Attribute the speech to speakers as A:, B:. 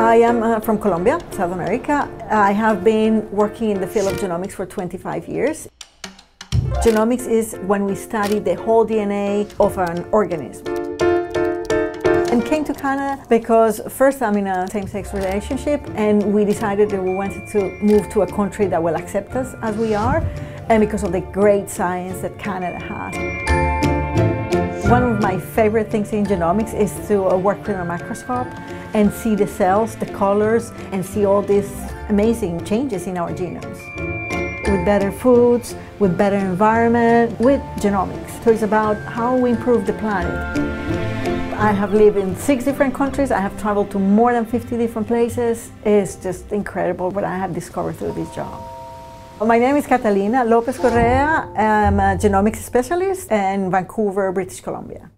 A: I am uh, from Colombia, South America. I have been working in the field of genomics for 25 years. Genomics is when we study the whole DNA of an organism. And came to Canada because first I'm in a same-sex relationship and we decided that we wanted to move to a country that will accept us as we are and because of the great science that Canada has. One of my favorite things in genomics is to uh, work with a microscope and see the cells, the colors, and see all these amazing changes in our genomes. With better foods, with better environment, with genomics. So it's about how we improve the planet. I have lived in six different countries. I have traveled to more than 50 different places. It's just incredible what I have discovered through this job. My name is Catalina Lopez Correa. I'm a genomics specialist in Vancouver, British Columbia.